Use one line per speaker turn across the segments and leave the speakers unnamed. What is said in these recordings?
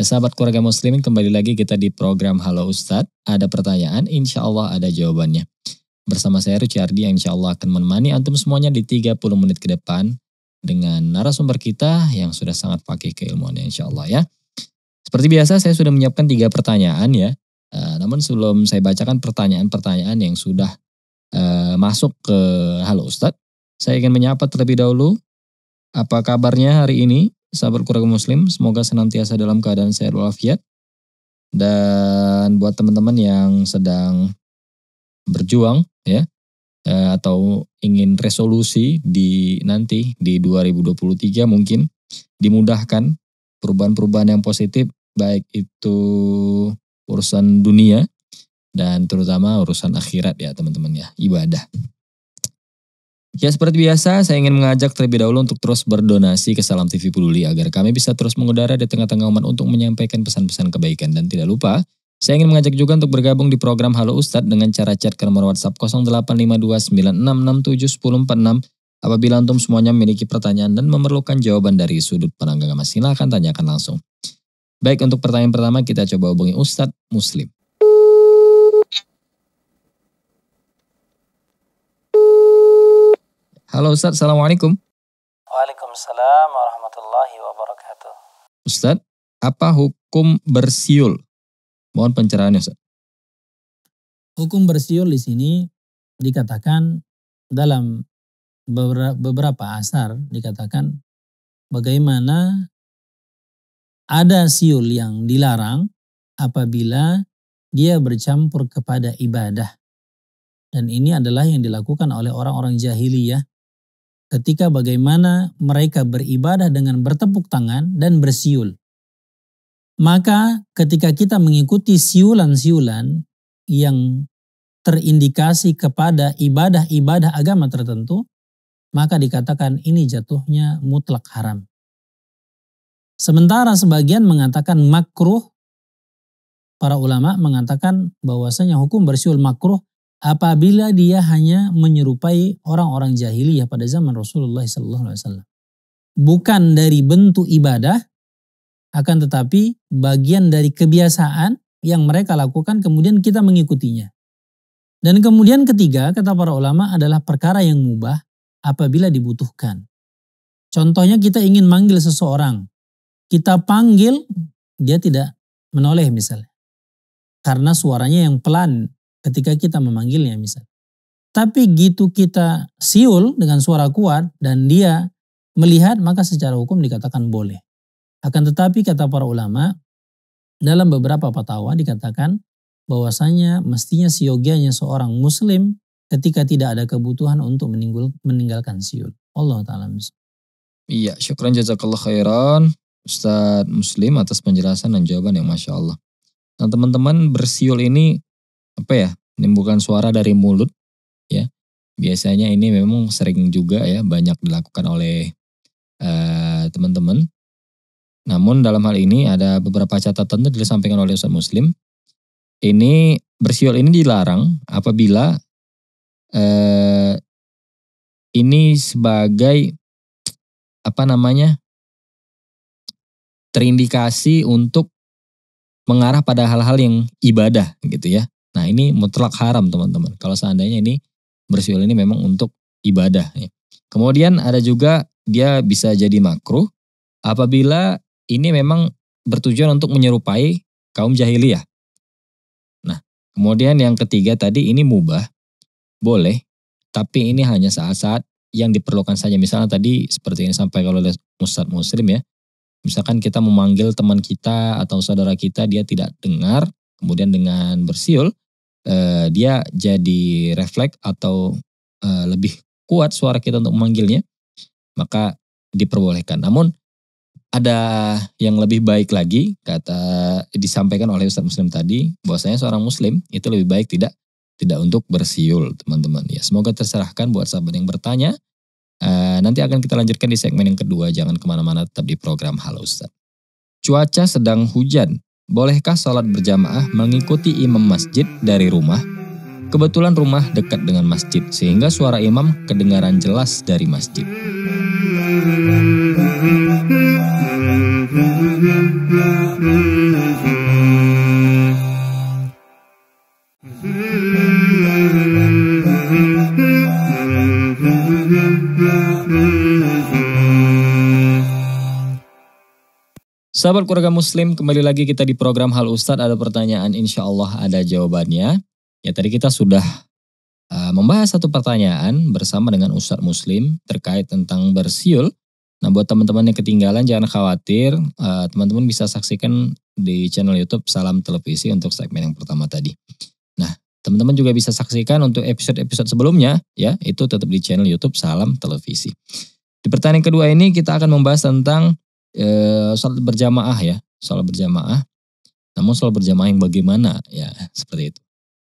Ya sahabat keluarga muslimin kembali lagi kita di program Halo Ustadz. Ada pertanyaan, insya Allah ada jawabannya. Bersama saya Ruciardi yang insya Allah akan menemani antum semuanya di 30 menit ke depan dengan narasumber kita yang sudah sangat pakai keilmuannya insya Allah ya. Seperti biasa saya sudah menyiapkan tiga pertanyaan ya Uh, namun sebelum saya bacakan pertanyaan-pertanyaan yang sudah uh, masuk ke Halo Ustadz, saya ingin menyapa terlebih dahulu. Apa kabarnya hari ini, sahabat keluarga muslim? Semoga senantiasa dalam keadaan sehat walafiat. Dan buat teman-teman yang sedang berjuang ya, uh, atau ingin resolusi di nanti di 2023 mungkin dimudahkan perubahan-perubahan yang positif baik itu urusan dunia dan terutama urusan akhirat ya teman-teman ya, ibadah. Ya seperti biasa, saya ingin mengajak terlebih dahulu untuk terus berdonasi ke Salam TV Peduli agar kami bisa terus mengudara di tengah-tengah umat untuk menyampaikan pesan-pesan kebaikan. Dan tidak lupa, saya ingin mengajak juga untuk bergabung di program Halo Ustadz dengan cara chat ke nomor WhatsApp 085296671046 apabila antum semuanya memiliki pertanyaan dan memerlukan jawaban dari sudut pandang agama. Silahkan tanyakan langsung. Baik, untuk pertanyaan pertama kita coba hubungi Ustadz Muslim. Halo Ustadz, Assalamualaikum.
Waalaikumsalam warahmatullahi wabarakatuh.
Ustadz, apa hukum bersiul? Mohon pencerahannya Ustadz.
Hukum bersiul di sini dikatakan dalam beberapa asar dikatakan bagaimana ada siul yang dilarang apabila dia bercampur kepada ibadah. Dan ini adalah yang dilakukan oleh orang-orang jahiliyah ketika bagaimana mereka beribadah dengan bertepuk tangan dan bersiul. Maka ketika kita mengikuti siulan-siulan yang terindikasi kepada ibadah-ibadah agama tertentu, maka dikatakan ini jatuhnya mutlak haram. Sementara sebagian mengatakan makruh, para ulama mengatakan bahwasanya hukum bersiul makruh apabila dia hanya menyerupai orang-orang jahiliyah pada zaman Rasulullah SAW. Bukan dari bentuk ibadah, akan tetapi bagian dari kebiasaan yang mereka lakukan kemudian kita mengikutinya. Dan kemudian ketiga, kata para ulama adalah perkara yang mubah apabila dibutuhkan. Contohnya kita ingin manggil seseorang, kita panggil, dia tidak menoleh misalnya. Karena suaranya yang pelan ketika kita memanggilnya misalnya. Tapi gitu kita siul dengan suara kuat dan dia melihat maka secara hukum dikatakan boleh. Akan tetapi kata para ulama dalam beberapa fatwa dikatakan bahwasanya mestinya siogianya seorang muslim ketika tidak ada kebutuhan untuk meninggalkan siul. Allah taala
Iya, syukran jazakallah khairan. Ustadz Muslim atas penjelasan dan jawaban yang Masya Allah. Nah teman-teman bersiul ini apa ya menimbulkan suara dari mulut ya. Biasanya ini memang sering juga ya banyak dilakukan oleh uh, teman-teman. Namun dalam hal ini ada beberapa catatan yang disampaikan oleh Ustadz Muslim. Ini bersiul ini dilarang apabila uh, ini sebagai apa namanya terindikasi untuk mengarah pada hal-hal yang ibadah gitu ya. Nah ini mutlak haram teman-teman. Kalau seandainya ini bersiul ini memang untuk ibadah. Ya. Kemudian ada juga dia bisa jadi makruh apabila ini memang bertujuan untuk menyerupai kaum jahiliyah. Nah kemudian yang ketiga tadi ini mubah, boleh, tapi ini hanya saat-saat yang diperlukan saja. Misalnya tadi seperti yang disampaikan oleh Ustadz Muslim ya, Misalkan kita memanggil teman kita atau saudara kita dia tidak dengar, kemudian dengan bersiul, eh, dia jadi refleks atau eh, lebih kuat suara kita untuk memanggilnya, maka diperbolehkan. Namun ada yang lebih baik lagi kata disampaikan oleh Ustaz Muslim tadi bahwasanya seorang muslim itu lebih baik tidak tidak untuk bersiul teman-teman. Ya semoga terserahkan buat sahabat yang bertanya. Uh, nanti akan kita lanjutkan di segmen yang kedua. Jangan ke mana-mana tetap di program Halo Ustaz cuaca sedang hujan bolehkah sholat berjamaah mengikuti imam masjid dari rumah? Kebetulan rumah dekat dengan masjid sehingga suara imam kedengaran jelas dari masjid Sahabat keluarga muslim, kembali lagi kita di program Hal Ustadz. Ada pertanyaan, insya Allah ada jawabannya. Ya tadi kita sudah uh, membahas satu pertanyaan bersama dengan Ustadz Muslim terkait tentang bersiul. Nah buat teman-teman yang ketinggalan jangan khawatir, uh, teman-teman bisa saksikan di channel YouTube Salam Televisi untuk segmen yang pertama tadi. Nah teman-teman juga bisa saksikan untuk episode-episode sebelumnya ya itu tetap di channel YouTube Salam Televisi. Di pertanyaan kedua ini kita akan membahas tentang e, berjamaah ya, sholat berjamaah. Namun sholat berjamaah yang bagaimana ya seperti itu.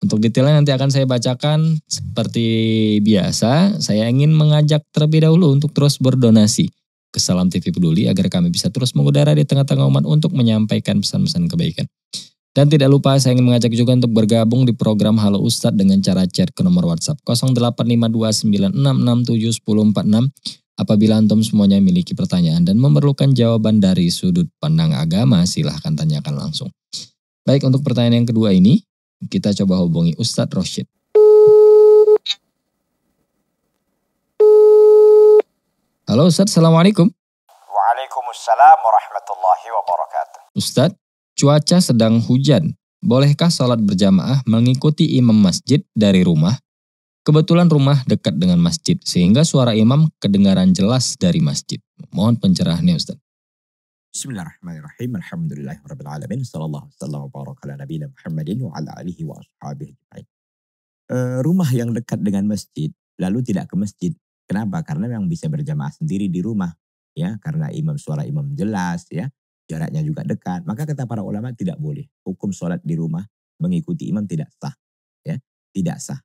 Untuk detailnya nanti akan saya bacakan seperti biasa. Saya ingin mengajak terlebih dahulu untuk terus berdonasi ke Salam TV Peduli agar kami bisa terus mengudara di tengah-tengah umat untuk menyampaikan pesan-pesan kebaikan. Dan tidak lupa saya ingin mengajak juga untuk bergabung di program Halo Ustadz dengan cara chat ke nomor WhatsApp 085296671046 Apabila antum semuanya memiliki pertanyaan dan memerlukan jawaban dari sudut pandang agama, silahkan tanyakan langsung. Baik, untuk pertanyaan yang kedua ini, kita coba hubungi Ustadz Roshid. Halo Ustadz, Assalamualaikum.
Waalaikumsalam warahmatullahi wabarakatuh.
Ustadz, cuaca sedang hujan. Bolehkah sholat berjamaah mengikuti imam masjid dari rumah Kebetulan rumah dekat dengan masjid, sehingga suara imam kedengaran jelas dari masjid. Mohon pencerahannya Ustaz.
Bismillahirrahmanirrahim. Alhamdulillahirrahmanirrahim. Sallallahu sallam wa ala Muhammadin wa ala alihi wa uh, Rumah yang dekat dengan masjid, lalu tidak ke masjid. Kenapa? Karena memang bisa berjamaah sendiri di rumah. ya Karena imam suara imam jelas, ya jaraknya juga dekat. Maka kata para ulama tidak boleh. Hukum sholat di rumah mengikuti imam tidak sah. ya Tidak sah.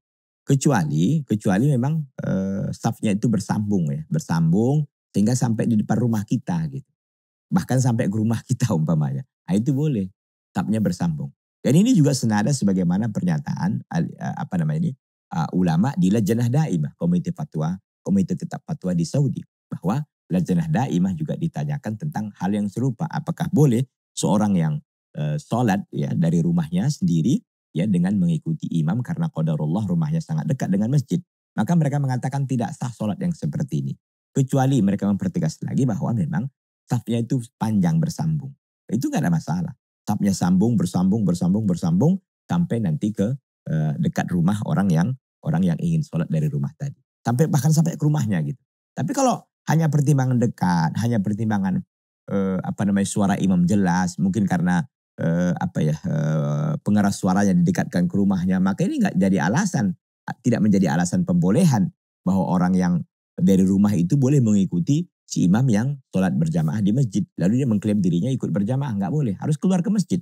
Kecuali kecuali memang e, safnya itu bersambung ya, bersambung sehingga sampai di depan rumah kita gitu. Bahkan sampai ke rumah kita umpamanya. Nah, itu boleh. Safnya bersambung. Dan ini juga senada sebagaimana pernyataan eh, apa namanya ini uh, ulama di Lajnah Daimah, Komite Fatwa, Komite Tetap Fatwa di Saudi bahwa Lajnah Daimah juga ditanyakan tentang hal yang serupa. Apakah boleh seorang yang uh, sholat ya dari rumahnya sendiri ya dengan mengikuti imam karena qadarullah rumahnya sangat dekat dengan masjid. Maka mereka mengatakan tidak sah sholat yang seperti ini. Kecuali mereka mempertegas lagi bahwa memang safnya itu panjang bersambung. Itu nggak ada masalah. Safnya sambung, bersambung, bersambung, bersambung sampai nanti ke uh, dekat rumah orang yang orang yang ingin sholat dari rumah tadi. Sampai bahkan sampai ke rumahnya gitu. Tapi kalau hanya pertimbangan dekat, hanya pertimbangan uh, apa namanya suara imam jelas, mungkin karena uh, apa ya uh, pengeras suaranya didekatkan ke rumahnya maka ini nggak jadi alasan tidak menjadi alasan pembolehan bahwa orang yang dari rumah itu boleh mengikuti si imam yang sholat berjamaah di masjid. Lalu dia mengklaim dirinya ikut berjamaah nggak boleh harus keluar ke masjid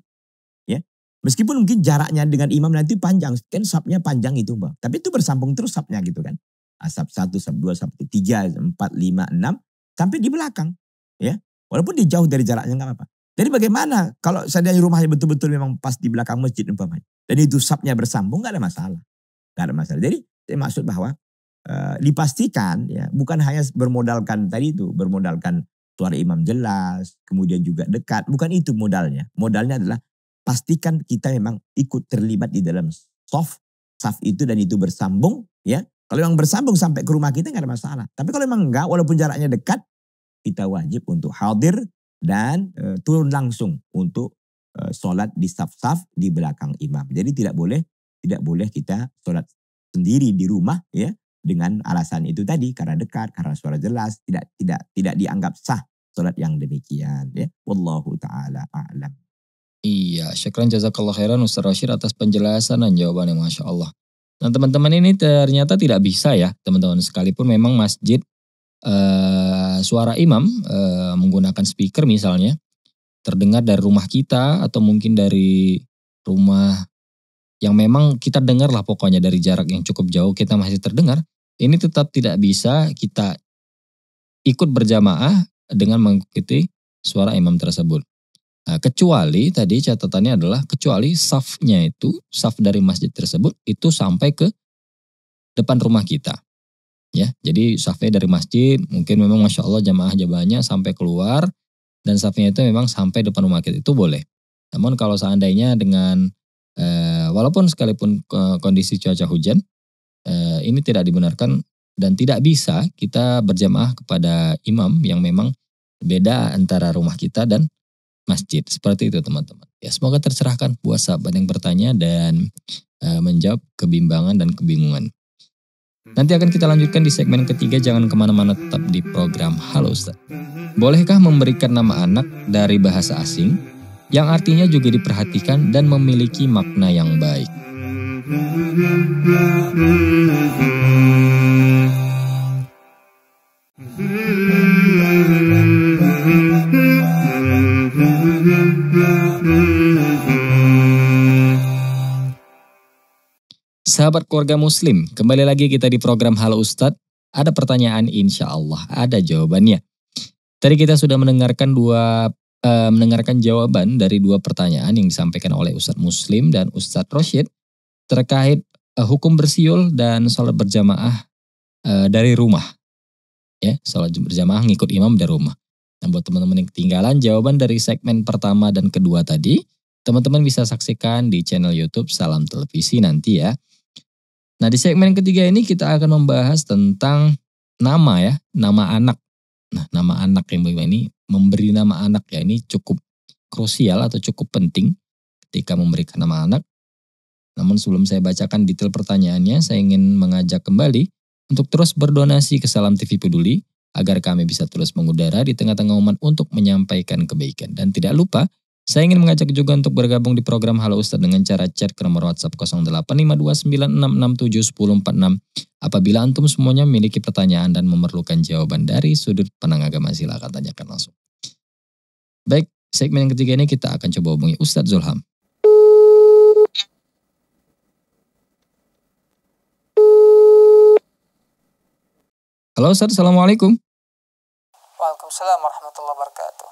ya. Meskipun mungkin jaraknya dengan imam nanti panjang kan sabnya panjang itu bang tapi itu bersambung terus sabnya gitu kan. Asap satu sab dua sab tiga empat lima enam sampai di belakang ya. Walaupun dia jauh dari jaraknya nggak apa-apa jadi bagaimana kalau seandainya rumahnya betul-betul memang pas di belakang masjid umpamanya. Dan itu sabnya bersambung gak ada masalah. Gak ada masalah. Jadi saya maksud bahwa uh, dipastikan ya bukan hanya bermodalkan tadi itu. Bermodalkan suara imam jelas. Kemudian juga dekat. Bukan itu modalnya. Modalnya adalah pastikan kita memang ikut terlibat di dalam soft. Saf itu dan itu bersambung ya. Kalau memang bersambung sampai ke rumah kita nggak ada masalah. Tapi kalau memang enggak walaupun jaraknya dekat. Kita wajib untuk hadir dan e, turun langsung untuk e, sholat di saf-saf di belakang imam. Jadi tidak boleh tidak boleh kita sholat sendiri di rumah ya dengan alasan itu tadi karena dekat karena suara jelas tidak tidak tidak dianggap sah sholat yang demikian ya. Wallahu taala a'lam.
Iya, syukran jazakallah khairan Ustaz Rashid atas penjelasan dan jawabannya Masya Allah. Nah teman-teman ini ternyata tidak bisa ya teman-teman sekalipun memang masjid uh, suara imam uh, menggunakan speaker misalnya terdengar dari rumah kita atau mungkin dari rumah yang memang kita dengar lah pokoknya dari jarak yang cukup jauh kita masih terdengar, ini tetap tidak bisa kita ikut berjamaah dengan mengikuti suara imam tersebut. Nah, kecuali tadi catatannya adalah kecuali safnya itu, saf dari masjid tersebut itu sampai ke depan rumah kita. Ya, jadi safnya dari masjid, mungkin memang masya Allah jamaah jamaahnya sampai keluar dan safnya itu memang sampai depan rumah kita itu boleh. Namun kalau seandainya dengan eh, walaupun sekalipun kondisi cuaca hujan, eh, ini tidak dibenarkan dan tidak bisa kita berjamaah kepada imam yang memang beda antara rumah kita dan masjid. Seperti itu teman-teman. Ya semoga tercerahkan buat sahabat yang bertanya dan uh, menjawab kebimbangan dan kebingungan. Nanti akan kita lanjutkan di segmen ketiga, jangan ke mana-mana tetap di program Halo Ustaz. Bolehkah memberikan nama anak dari bahasa asing yang artinya juga diperhatikan dan memiliki makna yang baik? Sahabat keluarga muslim, kembali lagi kita di program Halo Ustadz. Ada pertanyaan insya Allah, ada jawabannya. Tadi kita sudah mendengarkan dua uh, mendengarkan jawaban dari dua pertanyaan yang disampaikan oleh Ustadz Muslim dan Ustadz Roshid terkait uh, hukum bersiul dan sholat berjamaah uh, dari rumah. Ya, sholat berjamaah ngikut imam dari rumah. Nah buat teman-teman yang ketinggalan jawaban dari segmen pertama dan kedua tadi, teman-teman bisa saksikan di channel YouTube Salam Televisi nanti ya. Nah di segmen ketiga ini kita akan membahas tentang nama ya, nama anak. Nah nama anak yang bagaimana ini, memberi nama anak ya ini cukup krusial atau cukup penting ketika memberikan nama anak. Namun sebelum saya bacakan detail pertanyaannya, saya ingin mengajak kembali untuk terus berdonasi ke Salam TV Peduli agar kami bisa terus mengudara di tengah-tengah umat untuk menyampaikan kebaikan. Dan tidak lupa saya ingin mengajak juga untuk bergabung di program Halo Ustadz dengan cara chat ke nomor WhatsApp 085296671046. Apabila antum semuanya memiliki pertanyaan dan memerlukan jawaban dari sudut pandang agama silakan tanyakan langsung. Baik, segmen yang ketiga ini kita akan coba hubungi Ustadz Zulham. Halo Ustadz, Assalamualaikum.
Waalaikumsalam warahmatullahi wabarakatuh.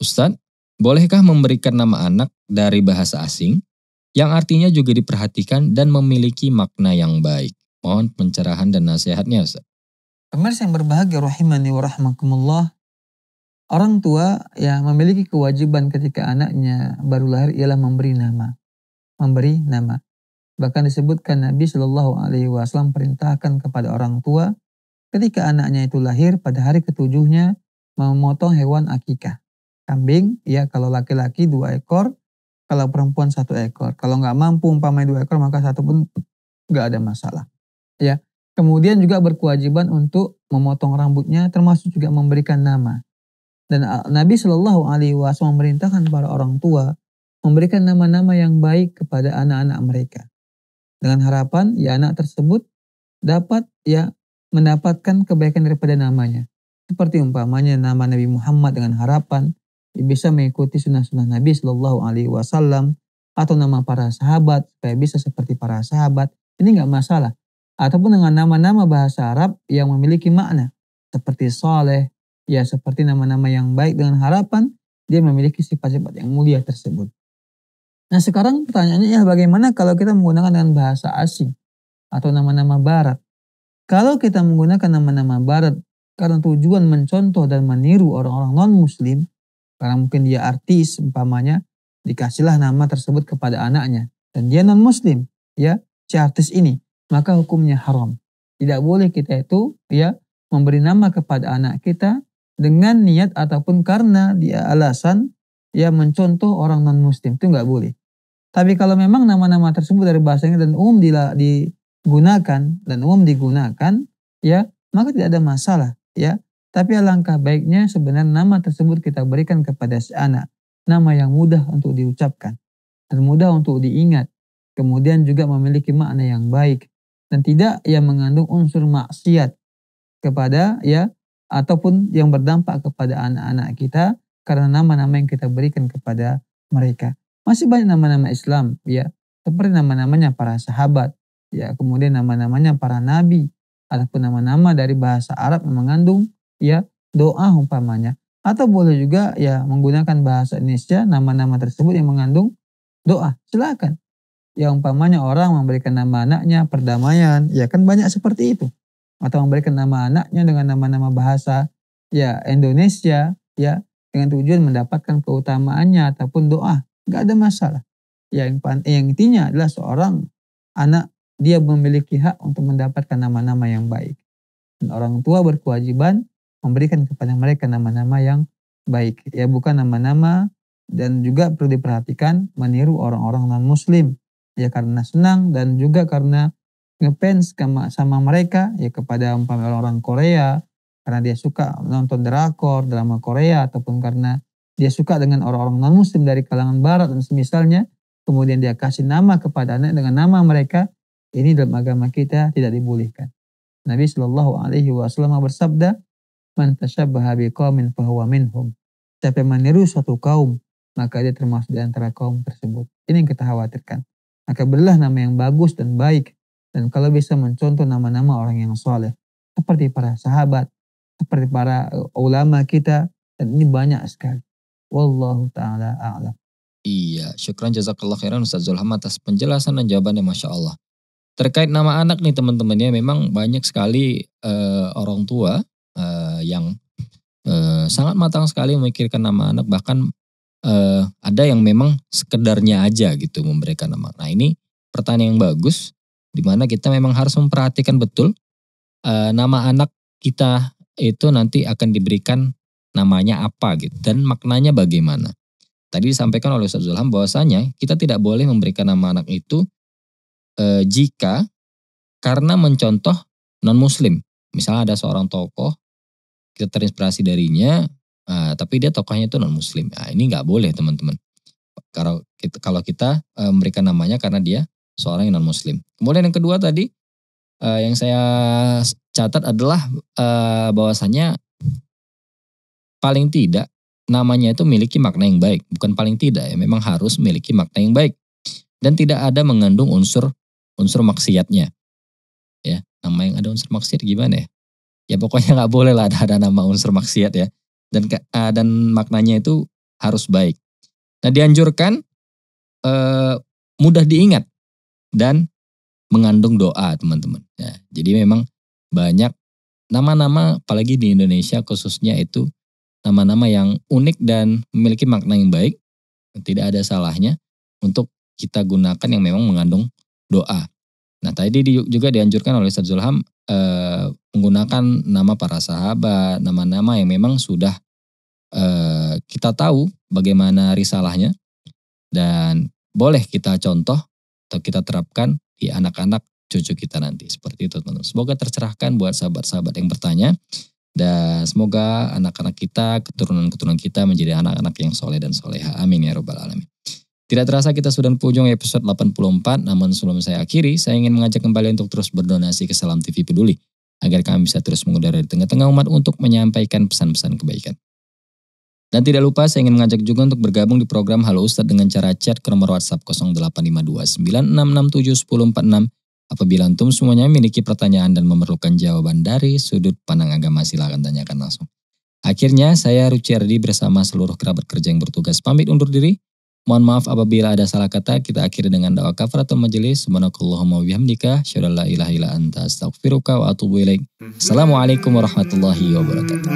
Ustadz, Bolehkah memberikan nama anak dari bahasa asing yang artinya juga diperhatikan dan memiliki makna yang baik? Mohon pencerahan dan nasihatnya Ustaz.
Pemirsa yang berbahagia rahimani wa rahmakumullah. Orang tua yang memiliki kewajiban ketika anaknya baru lahir ialah memberi nama. Memberi nama. Bahkan disebutkan Nabi Shallallahu Alaihi Wasallam perintahkan kepada orang tua ketika anaknya itu lahir pada hari ketujuhnya memotong hewan akikah kambing, ya kalau laki-laki dua ekor, kalau perempuan satu ekor. Kalau nggak mampu umpamanya dua ekor maka satu pun nggak ada masalah. Ya, kemudian juga berkewajiban untuk memotong rambutnya, termasuk juga memberikan nama. Dan Nabi Shallallahu Alaihi Wasallam memerintahkan para orang tua memberikan nama-nama yang baik kepada anak-anak mereka, dengan harapan ya anak tersebut dapat ya mendapatkan kebaikan daripada namanya. Seperti umpamanya nama Nabi Muhammad dengan harapan bisa mengikuti sunnah-sunnah Nabi Shallallahu Alaihi Wasallam atau nama para sahabat supaya bisa seperti para sahabat ini nggak masalah ataupun dengan nama-nama bahasa Arab yang memiliki makna seperti soleh ya seperti nama-nama yang baik dengan harapan dia memiliki sifat-sifat yang mulia tersebut. Nah sekarang pertanyaannya ya bagaimana kalau kita menggunakan dengan bahasa asing atau nama-nama barat. Kalau kita menggunakan nama-nama barat karena tujuan mencontoh dan meniru orang-orang non-muslim, karena mungkin dia artis umpamanya dikasihlah nama tersebut kepada anaknya. Dan dia non muslim ya si artis ini. Maka hukumnya haram. Tidak boleh kita itu ya memberi nama kepada anak kita dengan niat ataupun karena dia alasan ya mencontoh orang non muslim itu nggak boleh. Tapi kalau memang nama-nama tersebut dari bahasanya dan umum digunakan dan umum digunakan ya maka tidak ada masalah ya tapi alangkah baiknya sebenarnya nama tersebut kita berikan kepada si anak. Nama yang mudah untuk diucapkan. Dan mudah untuk diingat. Kemudian juga memiliki makna yang baik. Dan tidak yang mengandung unsur maksiat kepada ya ataupun yang berdampak kepada anak-anak kita karena nama-nama yang kita berikan kepada mereka. Masih banyak nama-nama Islam ya, seperti nama-namanya para sahabat, ya, kemudian nama-namanya para nabi ataupun nama-nama dari bahasa Arab yang mengandung ya doa umpamanya atau boleh juga ya menggunakan bahasa Indonesia nama-nama tersebut yang mengandung doa. Silakan. Ya umpamanya orang memberikan nama anaknya perdamaian, ya kan banyak seperti itu. Atau memberikan nama anaknya dengan nama-nama bahasa ya Indonesia, ya dengan tujuan mendapatkan keutamaannya ataupun doa. Gak ada masalah. Ya, yang, yang intinya adalah seorang anak dia memiliki hak untuk mendapatkan nama-nama yang baik. Dan orang tua berkewajiban memberikan kepada mereka nama-nama yang baik. Ya bukan nama-nama dan juga perlu diperhatikan meniru orang-orang non-muslim. Ya karena senang dan juga karena ngefans sama, mereka ya kepada umpamanya orang Korea. Karena dia suka nonton drakor drama Korea ataupun karena dia suka dengan orang-orang non muslim dari kalangan barat dan semisalnya kemudian dia kasih nama kepada anak dengan nama mereka ini dalam agama kita tidak dibolehkan. Nabi Shallallahu Alaihi Wasallam bersabda man tashabbaha biqaumin fahuwa minhum siapa yang meniru suatu kaum maka dia termasuk di antara kaum tersebut ini yang kita khawatirkan maka berilah nama yang bagus dan baik. Dan kalau bisa mencontoh nama-nama orang yang soleh. Seperti para sahabat, seperti para uh, ulama kita. Dan ini banyak sekali. Wallahu ta'ala a'lam.
Iya, syukran jazakallah khairan Ustaz Zulham atas penjelasan dan jawabannya Masya Allah. Terkait nama anak nih teman-teman ya, memang banyak sekali uh, orang tua yang uh, sangat matang sekali memikirkan nama anak. Bahkan uh, ada yang memang sekedarnya aja gitu memberikan nama. Nah ini pertanyaan yang bagus, di mana kita memang harus memperhatikan betul uh, nama anak kita itu nanti akan diberikan namanya apa gitu dan maknanya bagaimana. Tadi disampaikan oleh Ustaz Zulham bahwasanya kita tidak boleh memberikan nama anak itu uh, jika karena mencontoh non muslim. Misalnya ada seorang tokoh kita terinspirasi darinya Uh, tapi dia tokohnya itu non muslim. Nah, ini nggak boleh teman-teman. Kalau kita kalau kita uh, memberikan namanya karena dia seorang yang non muslim. Kemudian yang kedua tadi uh, yang saya catat adalah uh, bahwasanya paling tidak namanya itu memiliki makna yang baik. Bukan paling tidak ya, memang harus memiliki makna yang baik dan tidak ada mengandung unsur unsur maksiatnya. Ya, nama yang ada unsur maksiat gimana ya? Ya pokoknya nggak boleh lah ada, ada nama unsur maksiat ya dan uh, dan maknanya itu harus baik. Nah dianjurkan uh, mudah diingat dan mengandung doa teman-teman. Ya, jadi memang banyak nama-nama apalagi di Indonesia khususnya itu nama-nama yang unik dan memiliki makna yang baik. Tidak ada salahnya untuk kita gunakan yang memang mengandung doa. Nah tadi juga dianjurkan oleh Ustaz Zulham eh, menggunakan nama para sahabat, nama-nama yang memang sudah eh, kita tahu bagaimana risalahnya dan boleh kita contoh atau kita terapkan di anak-anak cucu kita nanti. Seperti itu teman-teman. Semoga tercerahkan buat sahabat-sahabat yang bertanya. Dan semoga anak-anak kita, keturunan-keturunan kita menjadi anak-anak yang soleh dan soleha. Amin ya robbal alamin. Tidak terasa kita sudah pujung episode 84, namun sebelum saya akhiri, saya ingin mengajak kembali untuk terus berdonasi ke Salam TV Peduli, agar kami bisa terus mengudara di tengah-tengah umat untuk menyampaikan pesan-pesan kebaikan. Dan tidak lupa saya ingin mengajak juga untuk bergabung di program Halo Ustadz dengan cara chat ke nomor WhatsApp 085296671046 apabila antum semuanya memiliki pertanyaan dan memerlukan jawaban dari sudut pandang agama silahkan tanyakan langsung. Akhirnya saya Ruci Ardi bersama seluruh kerabat kerja yang bertugas pamit undur diri. Mohon maaf apabila ada salah kata, kita akhiri dengan doa kafaratul majelis. Subhanakallahumma bihamdika, syadallah ilaha ila anta astaghfiruka wa atubu ilaik. Assalamualaikum warahmatullahi wabarakatuh.